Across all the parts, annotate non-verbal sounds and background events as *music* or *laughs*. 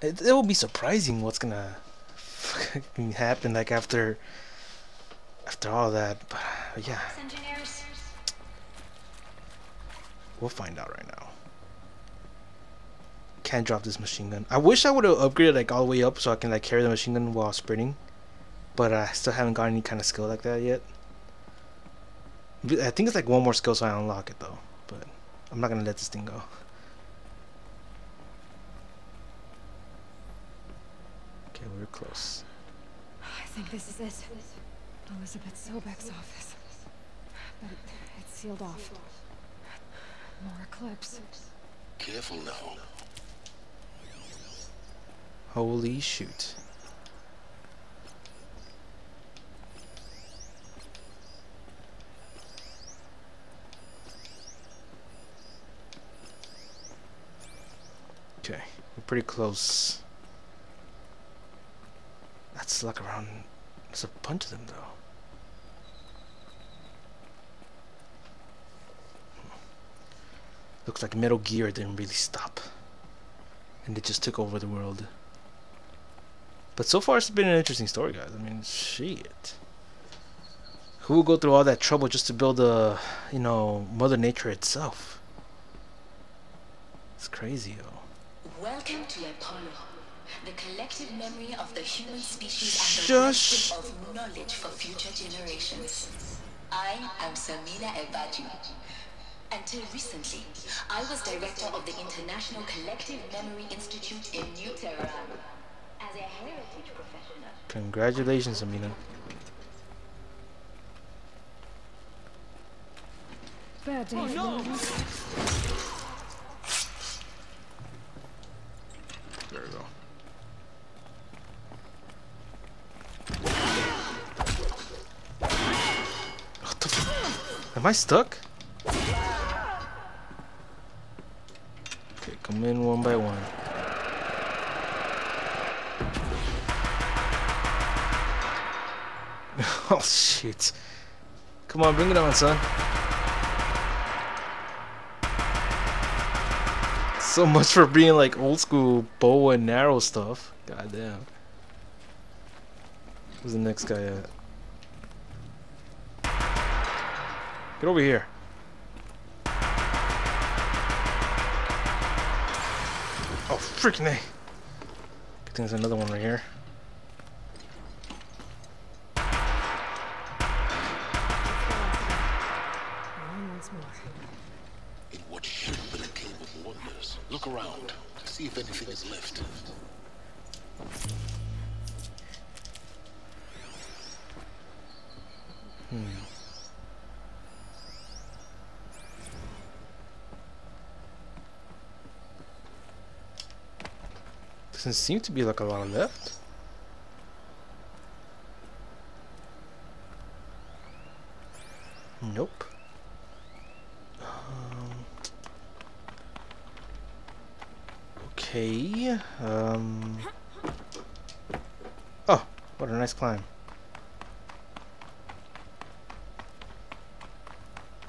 It, it will be surprising what's gonna happen like after after all that. But yeah, Engineers. we'll find out right now. Can't drop this machine gun. I wish I would have upgraded like all the way up so I can like carry the machine gun while sprinting. But I still haven't got any kind of skill like that yet. I think it's like one more skill so I unlock it though. But I'm not gonna let this thing go. Okay, we're close. I think this is it. Elisabet Sobeck's office. But it's sealed off. More eclipse. Careful now. Holy shoot. Okay, we're pretty close. Like around. There's a bunch of them though. Looks like Metal Gear didn't really stop. And it just took over the world. But so far, it's been an interesting story, guys. I mean, shit. Who would go through all that trouble just to build a, you know, Mother Nature itself? It's crazy, yo. Welcome to Apollo, the collective memory of the human species and the Shush. wisdom of knowledge for future generations. I am Samina Ebadi. Until recently, I was director of the International Collective Memory Institute in New Tehran. As a heritage professional, Congratulations, Amina. Bad day for oh, the movies. There we go. What the f- Am I stuck? Okay, come in one by one. *laughs* oh shit. Come on, bring it on, son. So much for being like old school bow and arrow stuff. God damn. Where's the next guy at? Get over here. Oh, freaking A. Good thing there's another one right here. Doesn't seem to be like a lot left. Nope. Um, okay. Um. Oh, what a nice climb.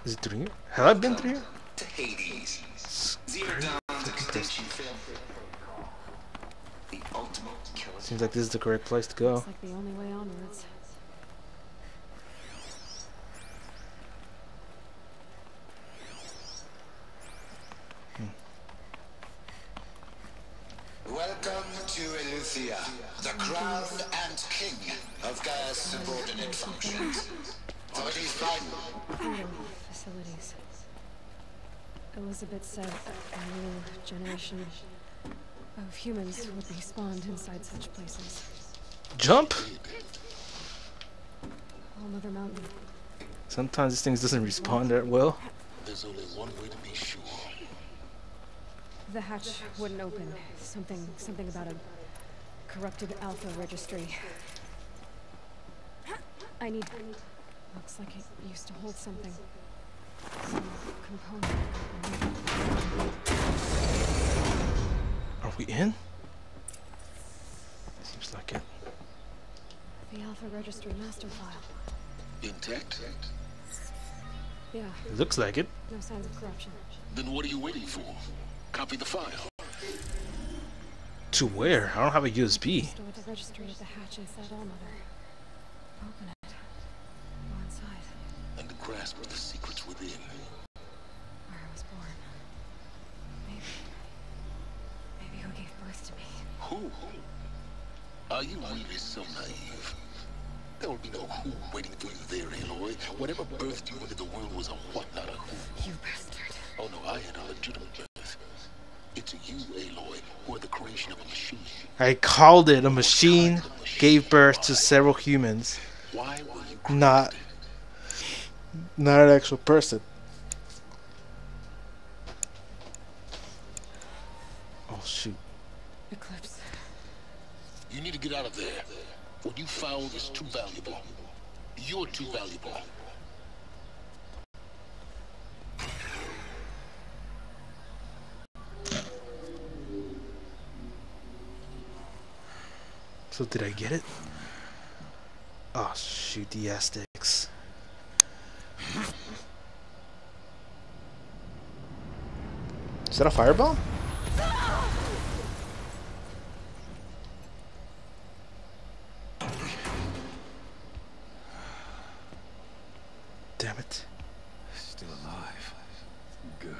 Is it through here? Have I been through here? To Hades. Zero down to fucking close. extinction film. The ultimate killer. Seems like this is the correct place to go. Looks like the only way onwards. Hmm. Welcome to Eleuthia, the crown and king of Gaia's subordinate functions. What is vital? Facilities. Elisabet said a new generation of humans would be spawned inside such places. Jump! All Mother Mountain. Sometimes these things doesn't respond that well. There's only one way to be sure. The hatch wouldn't open. Something, something about a corrupted alpha registry. I need. Looks like it used to hold something. Some component. Are we in? Seems like it. The alpha registry master file. Intact? Yeah, Looks like it. no signs of corruption. Then what are you waiting for? Copy the file. To where? I don't have a USB. Store the registry at the hatch inside Allmother. Open it. Go inside. And the grasp of the secrets within. Where I was born. Maybe. Maybe who gave birth to me. Who? Are you really so naive? There will be no who waiting for you there, Aloy. Whatever birthed you into the world was a what, not a who. You bastard. Oh no, I had a legitimate birth. It's you, Aloy, who are the creation of a machine. I called it a machine. Gave birth to several humans. Why were you created? Not, not an actual person. Oh shoot! Eclipse. You need to get out of there. What you found is too valuable. You're too valuable. So did I get it? Oh shoot! The Aztecs. Is that a fireball? It. Still alive. Good.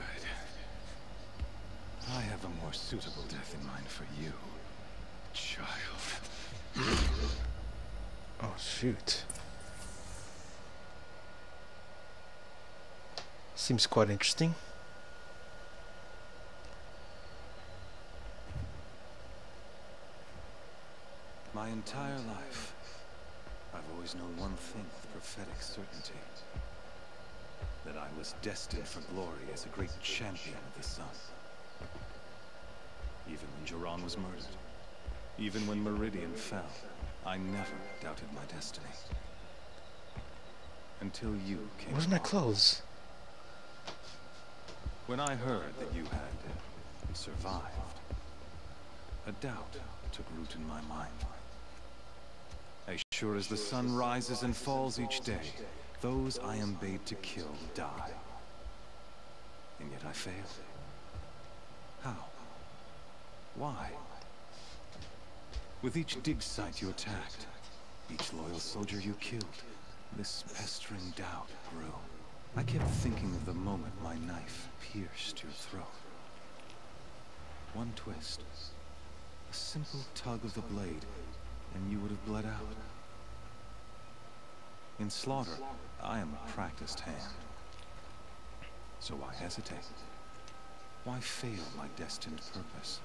I have a more suitable death in mind for you, child. *clears throat* Oh shoot. Seems quite interesting. My entire life, I've always known one thing with prophetic certainty. That I was destined for glory as a great champion of the sun. Even when Jiran was murdered, even when Meridian fell, I never doubted my destiny. Until you came Where's my clothes? When I heard that you had survived, a doubt took root in my mind. As sure as the sun rises and falls each day, those I am bade to kill die. And yet I failed. How? Why? With each dig site you attacked, each loyal soldier you killed, this pestering doubt grew. I kept thinking of the moment my knife pierced your throat. One twist, a simple tug of the blade, and you would have bled out. In slaughter, I am a practiced hand. So why hesitate? Why fail my destined purpose?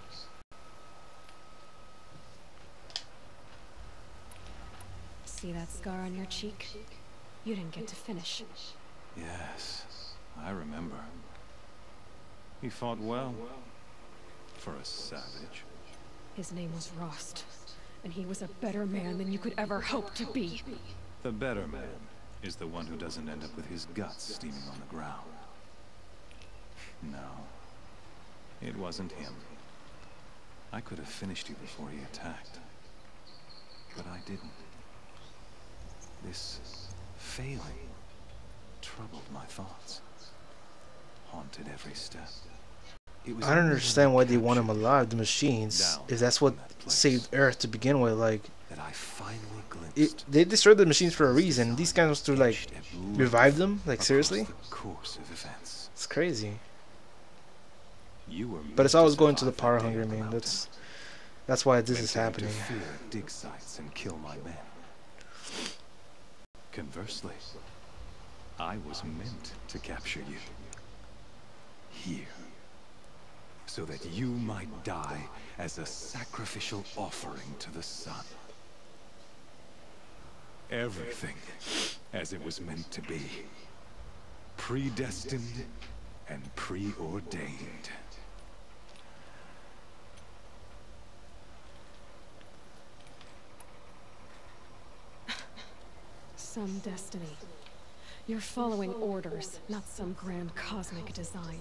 See that scar on your cheek? You didn't get to finish. Yes, I remember. He fought well. For a savage. His name was Rost, and he was a better man than you could ever hope to be. The better man is the one who doesn't end up with his guts steaming on the ground. No. It wasn't him. I could have finished you before he attacked. But I didn't. This failing troubled my thoughts. Haunted every step. I don't understand why they want him alive, the machines, if that's what that saved Earth to begin with. Like, That I finally glimpsed. it, they destroyed the machines for a reason. These guys to like etched at length revive them. Like seriously, course of events. it's crazy. You were But it's always going to the power hungry man. That's that's why this is happening. dig sites and kill my men. Conversely, I was meant to capture you. Here. So that you might die as a sacrificial offering to the sun. Everything as it was meant to be. Predestined and preordained. Some destiny. You're following orders, not some grand cosmic design.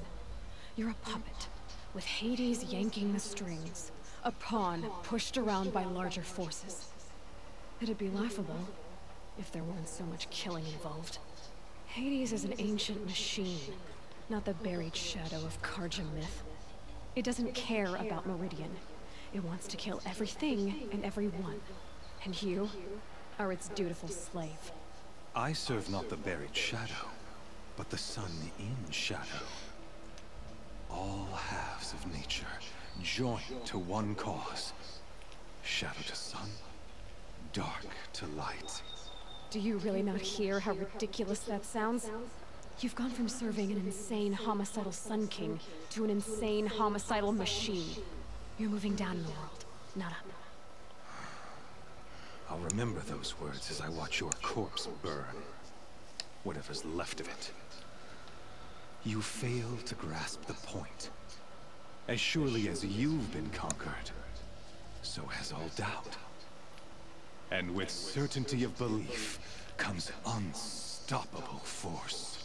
You're a puppet, with Hades yanking the strings. A pawn pushed around by larger forces. It'd be laughable if there weren't so much killing involved. Hades is an ancient machine, not the buried shadow of Carja myth. It doesn't care about Meridian. It wants to kill everything and everyone. And you are its dutiful slave. I serve not the buried shadow, but the sun in shadow. All halves of nature joined to one cause. Shadow to sun, dark to light. Do you really not hear how ridiculous that sounds? You've gone from serving an insane homicidal Sun King to an insane homicidal machine. You're moving down in the world, not up. I'll remember those words as I watch your corpse burn. Whatever's left of it. You fail to grasp the point. As surely as you've been conquered, so has all doubt. And with certainty of belief comes unstoppable force.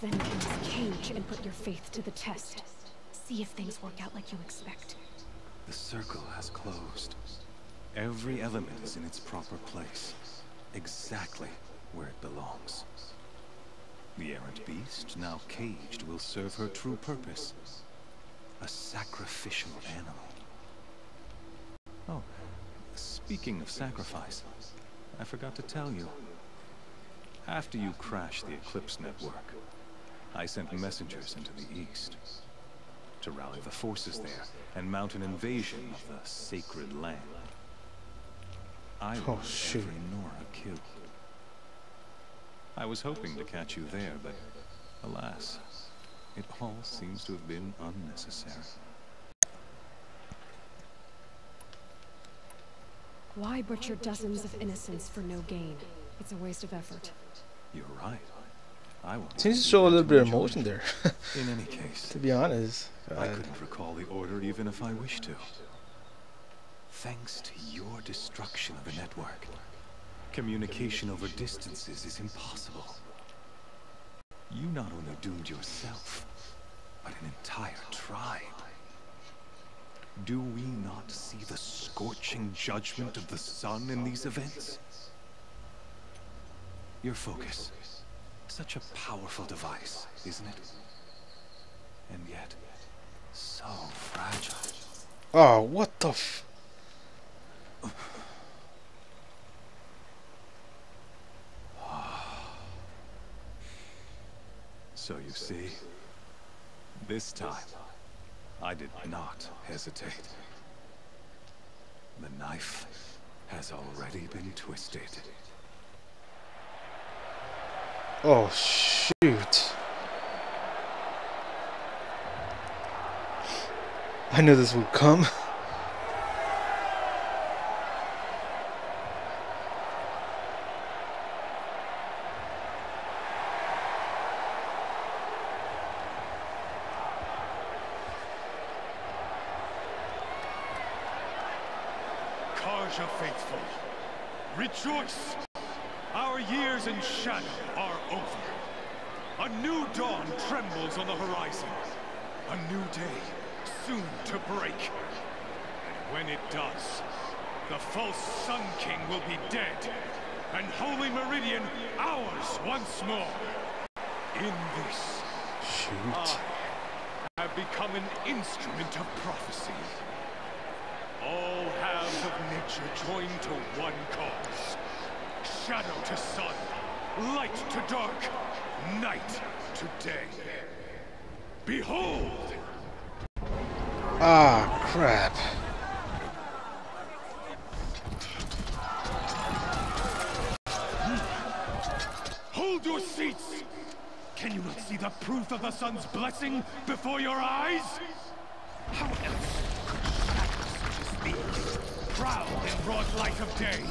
Then enter the cage and put your faith to the test. See if things work out like you expect. The circle has closed. Every element is in its proper place, exactly where it belongs. The errant beast, now caged, will serve her true purpose. A sacrificial animal. Oh, speaking of sacrifice, I forgot to tell you. After you crashed the Eclipse network, I sent messengers into the east to rally the forces there and mount an invasion of the sacred land. I Oh, want every Nora killed. I was hoping to catch you there, but alas, it all seems to have been unnecessary. Why butcher dozens of innocents for no gain? It's a waste of effort. You're right. I will. Seems to show a little bit of emotion there, *laughs* In any case, to be honest. I uh, couldn't recall the order even if I wished to. Thanks to your destruction of the network, communication over distances is impossible. You not only doomed yourself, but an entire tribe. Do we not see the scorching judgment of the sun in these events? Your focus. Such a powerful device, isn't it? And yet, so fragile. Oh, what the f... So you see, this time, I did not hesitate. The knife has already been twisted. Oh, shoot. I knew this would come. *laughs* Carja faithful, rejoice! Our years in shadow are over. A new dawn trembles on the horizon. A new day soon to break. And when it does, the false Sun King will be dead, and Holy Meridian ours once more. In this, Shoot. Ah. I have become an instrument of prophecy. All halves of nature joined to one cause. Shadow to sun, light to dark, night to day. Behold! Ah, crap. Hold your seats! Can you not see the proof of the sun's blessing before your eyes? How else could shadows such as these prowl in broad light of day?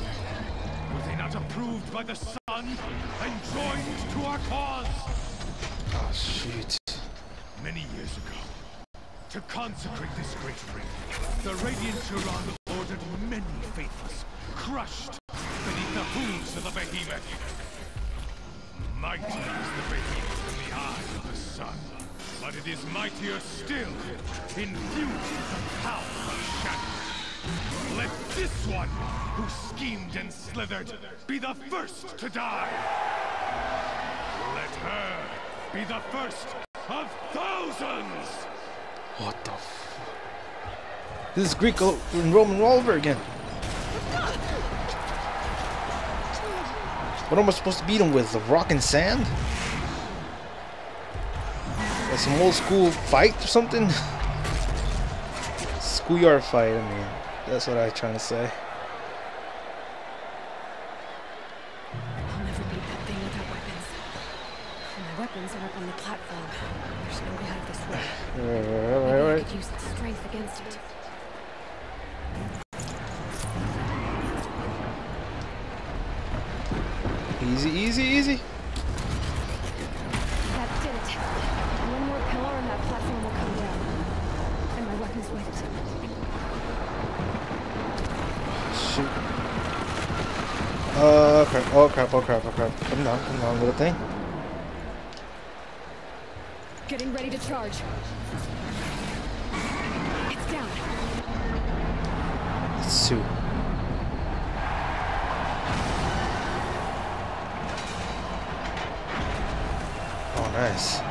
Were they not approved by the sun and joined to our cause? Oh, shit. Many years ago, to consecrate this great ring, the Radiant Turan ordered many faithless, crushed beneath the hooves of the behemoth. Mighty is the behemoth in the eye of the sun, but it is mightier still, in with the power of shadow. Let this one, who schemed and slithered, be the first to die. Let her be the first of thousands! What the f... This is Greek o- and Roman all over again. What am I supposed to beat him with? A rock and sand? Like some old school fight or something? *laughs* Schoolyard fight, I mean. That's what I was trying to say. I'll never beat that thing without weapons. My weapons are up on the platform. There's no way out of this way. Alright, alright, Maybe I could use strength against it. Easy, easy, easy. That did it. One more pillar and that platform will come down. And my weapons with it. Shoot. Oh crap, oh crap, oh crap, oh crap. Come down, come down, little thing. Getting ready to charge. It's down. Let's. Oh, nice.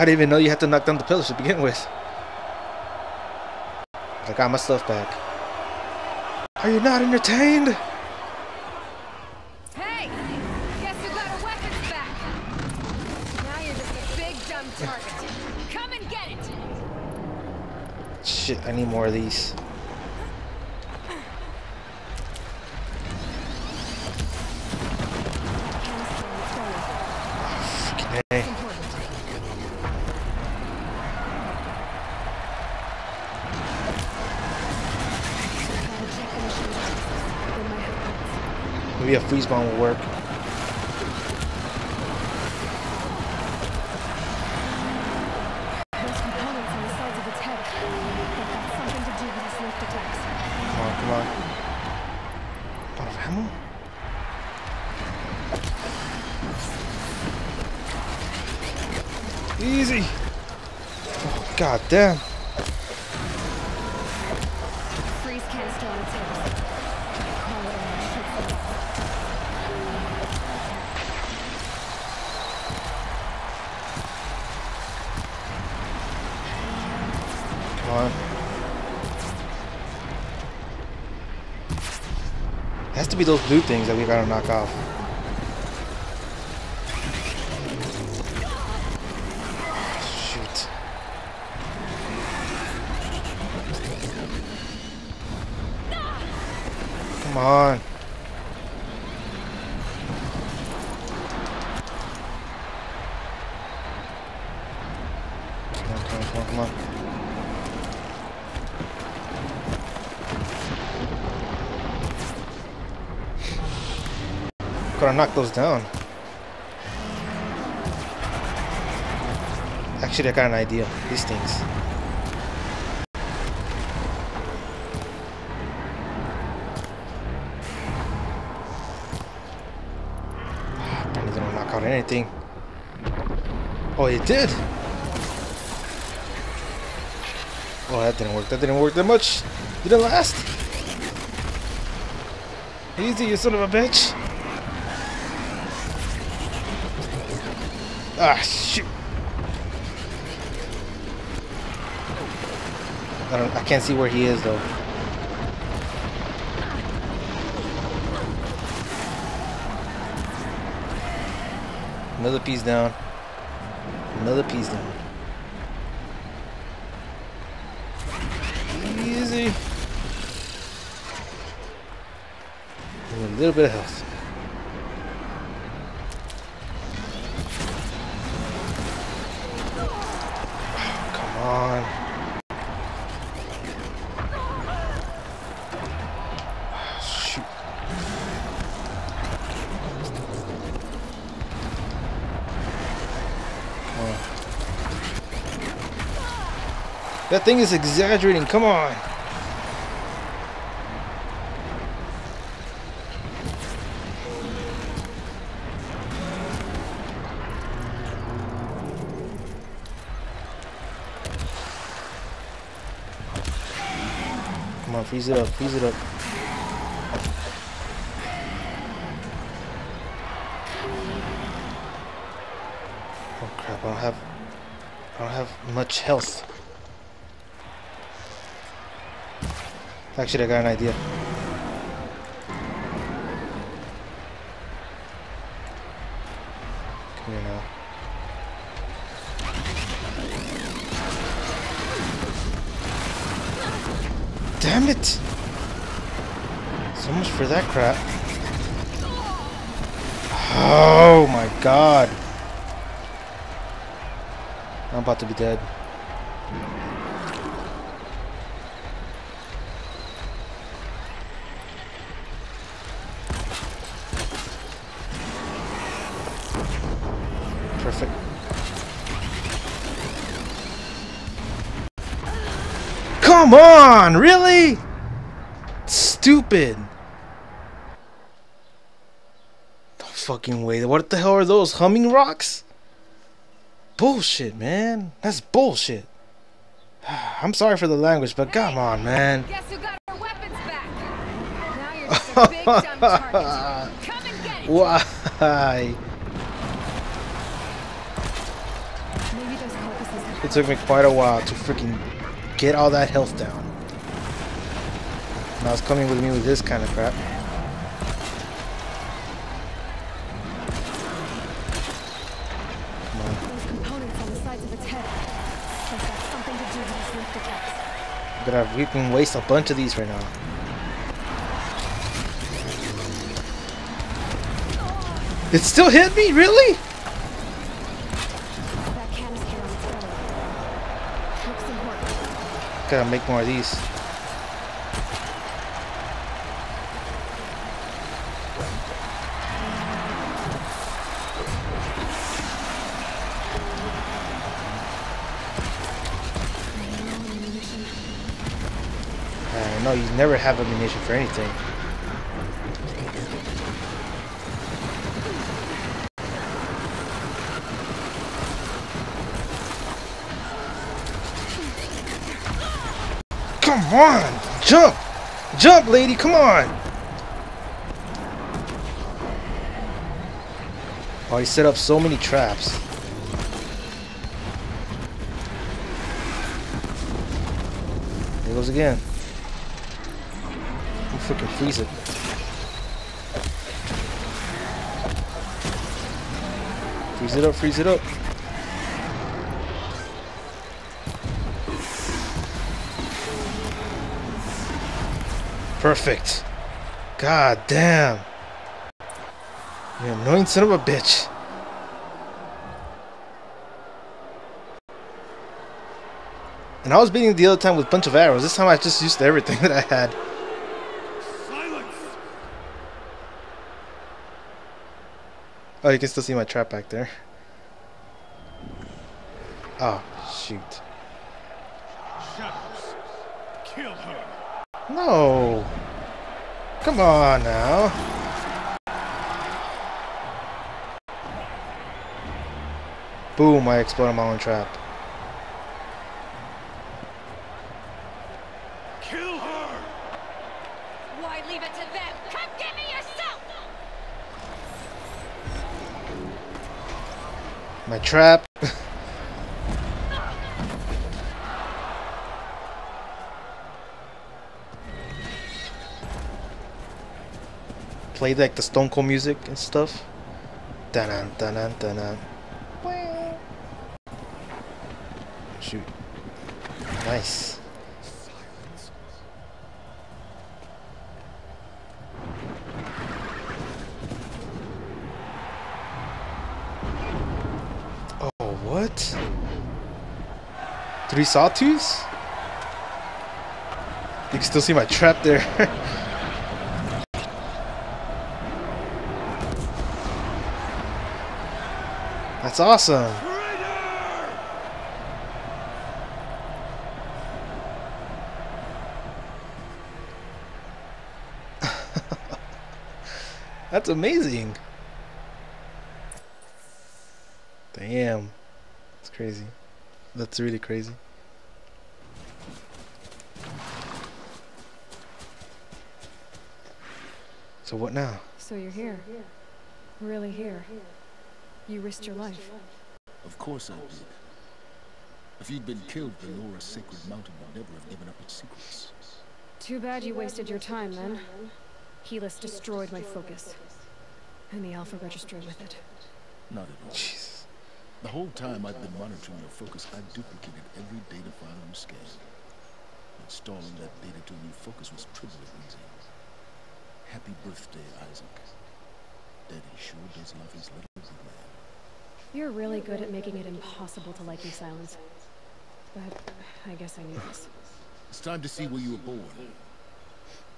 I didn't even know you had to knock down the pillars to begin with. I got my stuff back. Are you not entertained? Hey! Guess who got our weapons back? Now you're just a big dumb target. Come and get it! Shit, I need more of these. Okay. Maybe a freeze bomb will work. Those components on the sides of its head. They've got something to do with its lift attacks. Come on, come on. Lot of ammo? Easy. Oh, God damn. Be those blue things that we gotta knock off. Shoot. Come on. Come on, come on, come on, come on. Gotta knock those down. Actually, I got an idea. These things. They don't knock out anything. Oh, it did. Oh, that didn't work. That didn't work that much. Didn't last. Easy, you son of a bitch. Ah, shoot. I don't. I can't see where he is though. Another piece down. Another piece down. Easy. And a little bit of health. That thing is exaggerating. Come on. Come on, freeze it up, freeze it up. Don't have I don't have much health. Actually, I got an idea. Come here now. Damn it! So much for that crap. Oh my god. I'm about to be dead. Perfect. Come on, really? Stupid. Fucking way. What the hell are those? Humming rocks? Bullshit, man. That's bullshit. *sighs* I'm sorry for the language, but come on, man. Guess who got our weapons back? Now you're just a big dumb target. Come and get it. *laughs* Why? Maybe those have It took me quite a while to freaking get all that health down. Now it's coming with me with this kind of crap. I'm gonna waste a bunch of these right now. It still hit me? Really? That canister on its belly. Looks important. Gotta make more of these. Never have ammunition for anything. Come on! Jump! Jump, lady, come on! Oh, he set up so many traps. There goes again. Freaking freeze it. Freeze it up, freeze it up. Perfect. God damn. You annoying son of a bitch. And I was beating the other time with a bunch of arrows. This time I just used everything *laughs* that I had. Silence! Oh, you can still see my trap back there. Oh, shoot. Shadows. Kill her. No. Come on now. Boom, I exploded my own trap. My trap. *laughs* Play like the Stone Cold music and stuff. Dun dun dun dun dun. Shoot. Nice. Oh, what? Three sawtooths? You can still see my trap there. *laughs* That's awesome. *laughs* That's amazing. Damn. That's crazy. That's really crazy. So what now? So you're here. Really here. You risked your life. Of course I did. If you'd been killed, the Nora's sacred mountain would never have given up its secrets. Too bad you wasted your time then. Helis destroyed my focus. And the Alpha Registry with it. Not at all. Jesus. The whole time I've been monitoring your focus, I've duplicated every data file you scanned. Installing that data to a new focus was trivial easy. Happy birthday, Isaac. Daddy sure does love his little good man. You're really good at making it impossible to like me, Sylens. But I guess I knew this. It's time to see where you were born.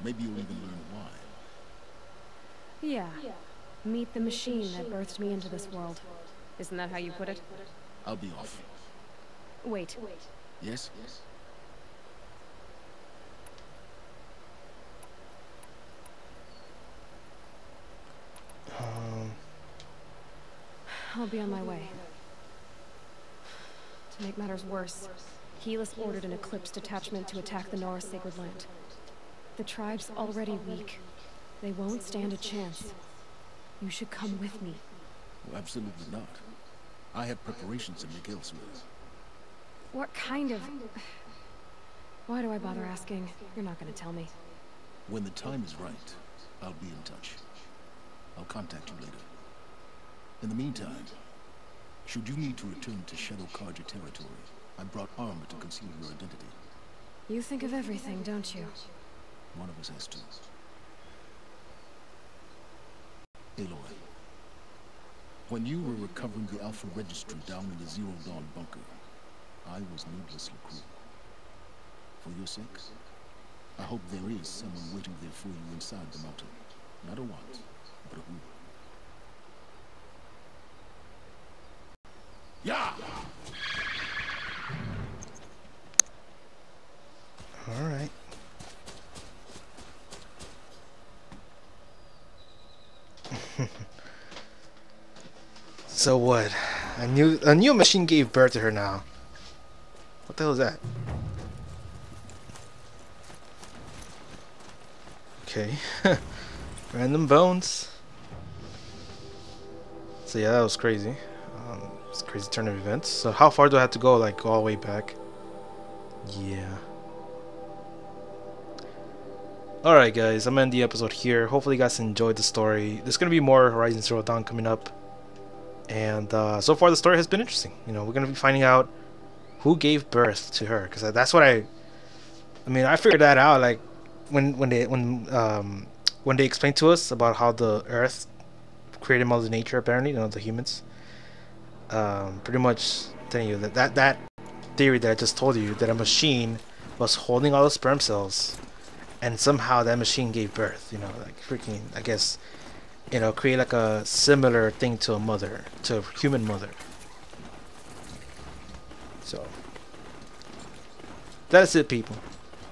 Maybe you'll even learn why. Yeah. Meet the machine that birthed me into this world. Isn't that how you put it? I'll be off. Wait. Yes? Um, I'll be on my way. To make matters worse, Helis ordered an Eclipse detachment to attack the Nora Sacred Land. The tribe's already weak. They won't stand a chance. You should come with me. Well, absolutely not. I have preparations to make elsewhere. What kind of... Why do I bother asking? You're not gonna tell me. When the time is right, I'll be in touch. I'll contact you later. In the meantime, should you need to return to Shadow Carja territory, I brought armor to conceal your identity. You think of everything, don't you? One of us has to. Aloy, when you were recovering the Alpha Registry down in the Zero Dawn bunker, I was needlessly cruel. For your sake, I hope there is someone waiting there for you inside the mountain. Not a what, but a who. Yeah! all right. So what? A new a new machine gave birth to her now. What the hell is that? Okay. *laughs* Random bones. So yeah, that was crazy. Um, it's a crazy turn of events. So how far do I have to go? Like all the way back? Yeah. Alright guys, I'm gonna end the episode here. Hopefully you guys enjoyed the story. There's gonna be more Horizon Zero Dawn coming up. And uh, so far the story has been interesting. You know, we're gonna be finding out who gave birth to her. Because that's what I... I mean, I figured that out like when when they when um when they explained to us about how the Earth created Mother Nature apparently, you know, the humans. Um, pretty much telling you that, that that theory that I just told you that a machine was holding all the sperm cells and somehow that machine gave birth, you know, like freaking I guess you know, create like a similar thing to a mother, to a human mother. So that's it people.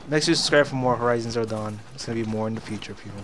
Make sure you subscribe for more Horizon Zero Dawn. It's gonna be more in the future, people.